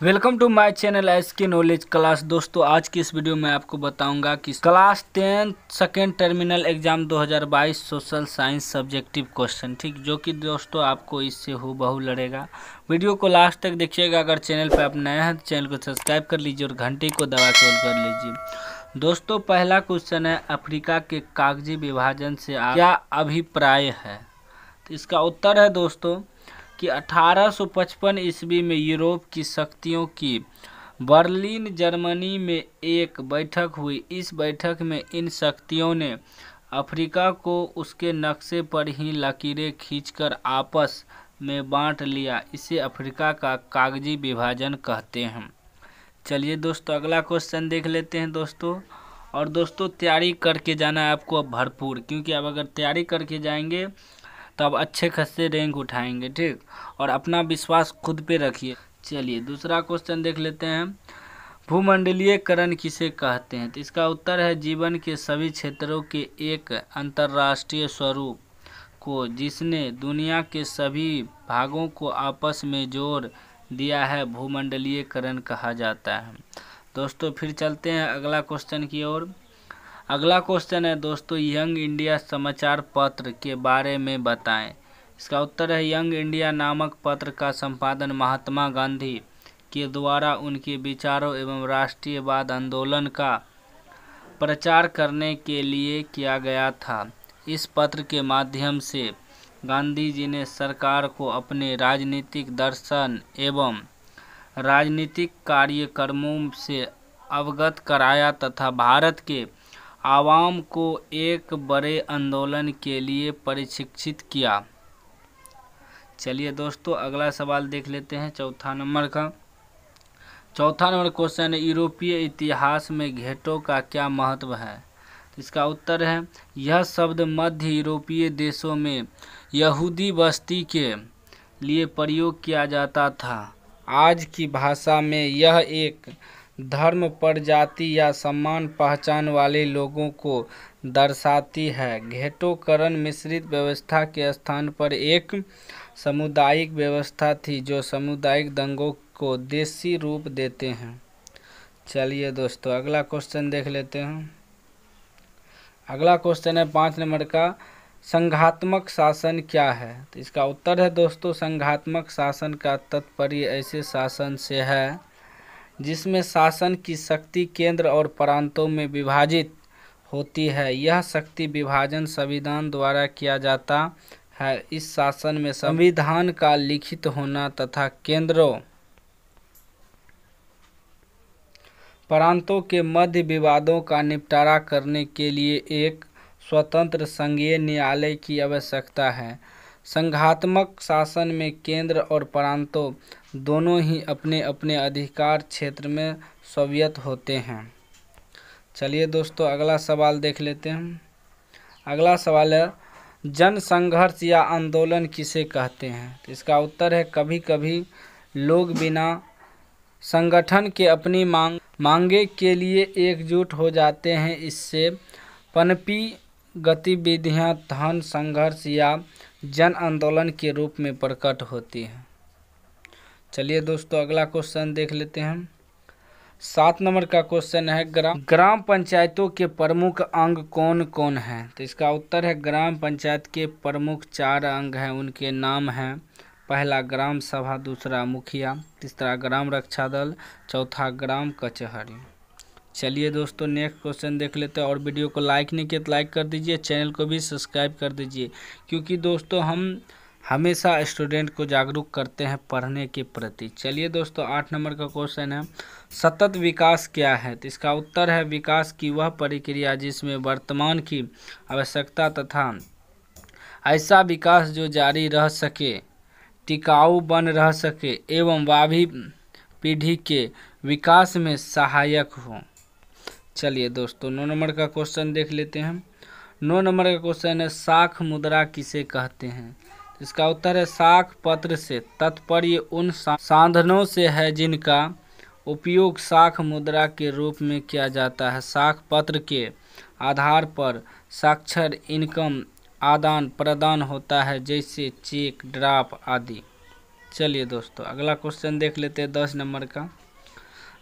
Welcome to my channel S K knowledge class. दोस्तों, आज की इस वीडियो में आपको बताऊँगा कि class tenth second terminal exam 2022 social science subjective question, ठीक, जो कि दोस्तों आपको इससे हो बहु लड़ेगा। वीडियो को लास्ट तक देखिएगा, अगर चैनल पर आप नए हैं तो चैनल को सब्सक्राइब कर लीजिए और घंटी को दबा के कर लीजिए। दोस्तों, पहला क्वेश्चन है, अफ्रीका के कागज़ी विभाजन से क्या अभिप्राय है? तो इसका उत्तर है दोस्तों कि 1855 ईस्वी में यूरोप की शक्तियों की बर्लिन, जर्मनी में एक बैठक हुई। इस बैठक में इन शक्तियों ने अफ्रीका को उसके नक्शे पर ही लकीरें खींचकर आपस में बांट लिया। इसे अफ्रीका का कागज़ी विभाजन कहते हैं। चलिए दोस्तों, अगला क्वेश्चन देख लेते हैं दोस्तों। और दोस्तों, तैयारी करके जाना है आपको भरपूर, क्योंकि अब अगर तैयारी करके जाएँगे तब अच्छे खासे रैंक उठाएँगे, ठीक? और अपना विश्वास खुद पे रखिए। चलिए, दूसरा क्वेश्चन देख लेते हैं। भूमंडलीयकरण किसे कहते हैं? तो इसका उत्तर है, जीवन के सभी क्षेत्रों के एक अंतर्राष्ट्रीय स्वरूप को, जिसने दुनिया के सभी भागों को आपस में जोड़ दिया है भूमंडलीयकरण कहा जाता है। दोस्तों, फिर चलते हैं अगला क्वेश्चन की ओर। अगला क्वेश्चन है दोस्तों यंग इंडिया समाचार पत्र के बारे में बताएँ। इसका उत्तर है यंग इंडिया नामक पत्र का संपादन महात्मा गांधी के द्वारा उनके विचारों एवं राष्ट्रीयवाद आंदोलन का प्रचार करने के लिए किया गया था। इस पत्र के माध्यम से गांधी जी ने सरकार को अपने राजनीतिक दर्शन एवं राजनीतिक कार्यक्रमों से अवगत कराया तथा भारत के आवाम को एक बड़े आंदोलन के लिए प्रशिक्षित किया। चलिए दोस्तों, अगला सवाल देख लेते हैं चौथा नंबर का। चौथा नंबर क्वेश्चन है यूरोपीय इतिहास में घेटों का क्या महत्व है? इसका उत्तर है, यह शब्द मध्य यूरोपीय देशों में यहूदी बस्ती के लिए प्रयोग किया जाता था। आज की भाषा में यह एक धर्म प्रजाति या सम्मान पहचान वाले लोगों को दर्शाती है। घेटोकरण मिश्रित व्यवस्था के स्थान पर एक सामुदायिक व्यवस्था थी जो सामुदायिक दंगों को देसी रूप देते हैं। चलिए दोस्तों, अगला क्वेश्चन देख लेते हैं। अगला क्वेश्चन है पाँच नंबर का, संघात्मक शासन क्या है? तो इसका उत्तर है दोस्तों, संघात्मक शासन का तात्पर्य ऐसे शासन से है जिसमें शासन की शक्ति केंद्र और प्रांतों में विभाजित होती है। यह शक्ति विभाजन संविधान द्वारा किया जाता है। इस शासन में संविधान का लिखित होना तथा केंद्रों, प्रांतों के मध्य विवादों का निपटारा करने के लिए एक स्वतंत्र संघीय न्यायालय की आवश्यकता है। संघात्मक शासन में केंद्र और प्रांतों दोनों ही अपने अपने अधिकार क्षेत्र में स्वायत्त होते हैं। चलिए दोस्तों, अगला सवाल देख लेते हैं। अगला सवाल है जन संघर्ष या आंदोलन किसे कहते हैं? तो इसका उत्तर है कभी कभी लोग बिना संगठन के अपनी मांग, मांगे के लिए एकजुट हो जाते हैं। इससे पनपी गतिविधियाँ, धन संघर्ष या जन आंदोलन के रूप में प्रकट होती है। चलिए दोस्तों, अगला क्वेश्चन देख लेते हैं सात नंबर का क्वेश्चन है, ग्राम ग्राम पंचायतों के प्रमुख अंग कौन कौन हैं? तो इसका उत्तर है, ग्राम पंचायत के प्रमुख चार अंग हैं, उनके नाम हैं, पहला ग्राम सभा, दूसरा मुखिया, तीसरा ग्राम रक्षा दल, चौथा ग्राम कचहरी। चलिए दोस्तों नेक्स्ट क्वेश्चन देख लेते हैं। और वीडियो को लाइक नहीं किया तो लाइक कर दीजिए चैनल को भी सब्सक्राइब कर दीजिए। क्योंकि दोस्तों, हम हमेशा स्टूडेंट को जागरूक करते हैं पढ़ने के प्रति। चलिए दोस्तों, आठ नंबर का क्वेश्चन है, सतत विकास क्या है? तो इसका उत्तर है, विकास की वह प्रक्रिया जिसमें वर्तमान की आवश्यकता तथा ऐसा विकास जो जारी रह सके, टिकाऊ बन रह सके, एवं भावी पीढ़ी के विकास में सहायक हो। चलिए दोस्तों, नौ नंबर का क्वेश्चन देख लेते हैं नौ नंबर का क्वेश्चन है, साख मुद्रा किसे कहते हैं? इसका उत्तर है, साख पत्र से। तात्पर्य उन साधनों से है जिनका उपयोग साख मुद्रा के रूप में किया जाता है। साख पत्र के आधार पर साक्षर इनकम आदान प्रदान होता है, जैसे चेक, ड्राफ्ट आदि। चलिए दोस्तों, अगला क्वेश्चन देख लेते हैं दस नंबर का।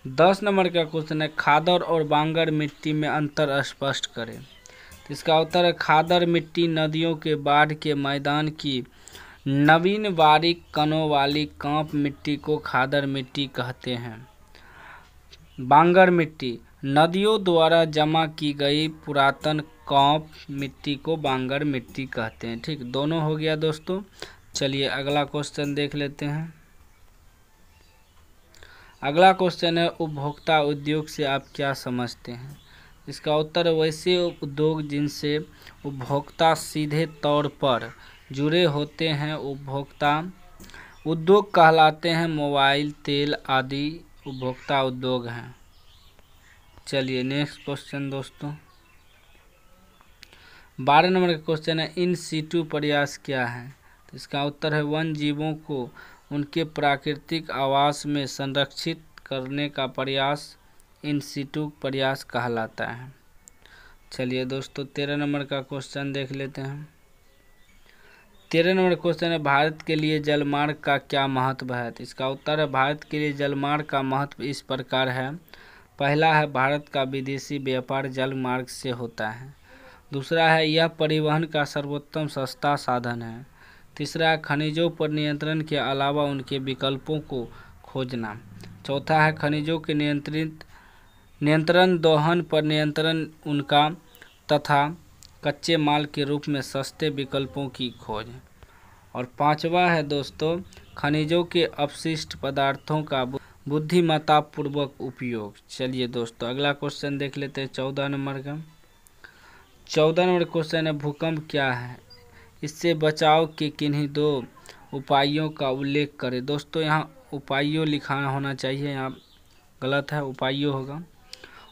दस नंबर का क्वेश्चन है, खादर और बांगर मिट्टी में अंतर स्पष्ट करें। तो इसका उत्तर है, खादर मिट्टी नदियों के बाढ़ के मैदान की नवीन बारीक कणों वाली काँप मिट्टी को खादर मिट्टी कहते हैं। बांगर मिट्टी, नदियों द्वारा जमा की गई पुरातन कौप मिट्टी को बांगर मिट्टी कहते हैं। ठीक, दोनों हो गया दोस्तों। चलिए अगला क्वेश्चन देख लेते हैं। अगला क्वेश्चन है, उपभोक्ता उद्योग से आप क्या समझते हैं? इसका उत्तर वैसे उद्योग जिनसे उपभोक्ता सीधे तौर पर जुड़े होते हैं, उपभोक्ता उद्योग कहलाते हैं, मोबाइल, तेल आदि उपभोक्ता उद्योग हैं। चलिए नेक्स्ट क्वेश्चन दोस्तों। बारह नंबर का क्वेश्चन है, इन सीटू प्रयास क्या है? तो इसका उत्तर है, वन जीवों को उनके प्राकृतिक आवास में संरक्षित करने का प्रयास इन सीटू प्रयास कहलाता है। चलिए दोस्तों, तेरह नंबर का क्वेश्चन देख लेते हैं। तेरह नंबर क्वेश्चन है, भारत के लिए जलमार्ग का क्या महत्व है? तो इसका उत्तर है, भारत के लिए जलमार्ग का महत्व इस प्रकार है। पहला है, भारत का विदेशी व्यापार जलमार्ग से होता है। दूसरा है, यह परिवहन का सर्वोत्तम सस्ता साधन है। तीसरा है खनिजों पर नियंत्रण के अलावा उनके विकल्पों को खोजना। चौथा है, खनिजों के नियंत्रित, नियंत्रण दोहन पर नियंत्रण उनका, तथा कच्चे माल के रूप में सस्ते विकल्पों की खोज। और पांचवा है दोस्तों, खनिजों के अपशिष्ट पदार्थों का बुद्धिमत्तापूर्वक उपयोग। चलिए दोस्तों, अगला क्वेश्चन देख लेते हैं, चौदह नंबर का। चौदह नंबर क्वेश्चन है, भूकंप क्या है? इससे बचाव के किन्हीं दो उपायों का उल्लेख करें। दोस्तों, यहाँ उपायों लिखा होना चाहिए। यहाँ गलत है, उपायों होगा।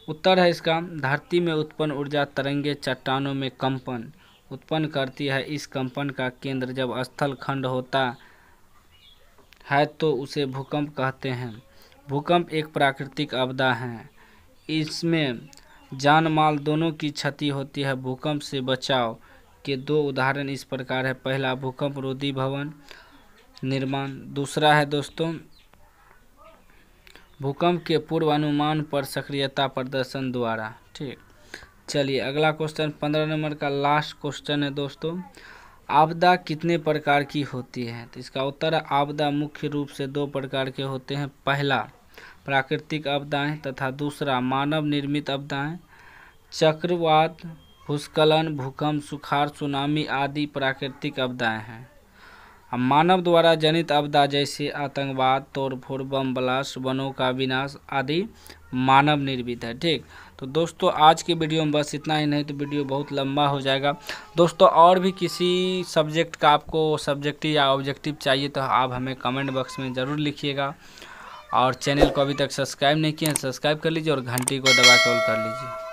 उत्तर है इसका, धरती में उत्पन्न ऊर्जा तरंगे चट्टानों में कंपन। उत्पन्न करती है इस कंपन का केंद्र। जब स्थल खंड होता है तो उसे भूकंप कहते हैं। भूकंप एक प्राकृतिक आपदा है। इसमें जान माल दोनों की क्षति होती है। भूकंप से बचाव के दो उदाहरण इस प्रकार है। पहला, भूकंप रोधी भवन निर्माण। दूसरा है, दोस्तों, भूकंप के पूर्व अनुमान पर सक्रियता प्रदर्शन द्वारा। ठीक। चलिए, अगला क्वेश्चन पंद्रह नंबर का लास्ट क्वेश्चन है, दोस्तों। आपदा कितने प्रकार की होती है? तो इसका उत्तर, आपदा मुख्य रूप से दो प्रकार के होते हैं। पहला, प्राकृतिक आपदाएँ तथा दूसरा, मानव निर्मित आपदाएँ। चक्रवात भूस्खलन, भूकंप, सुखाड़, सुनामी आदि प्राकृतिक आपदाएँ हैं। मानव द्वारा जनित आपदा जैसे आतंकवाद, तोड़फोड़, बम ब्लास्ट, वनों का विनाश आदि मानव निर्मित है, ठीक? तो दोस्तों, आज के वीडियो में बस इतना ही, नहीं तो वीडियो बहुत लंबा हो जाएगा। दोस्तों, और भी किसी सब्जेक्ट का आपको सब्जेक्टिव या ऑब्जेक्टिव चाहिए तो आप हमें कमेंट बॉक्स में ज़रूर लिखिएगा। और चैनल को अभी तक सब्सक्राइब नहीं हैं, सब्सक्राइब कर लीजिए और घंटी को दबा के ऑल कर लीजिए।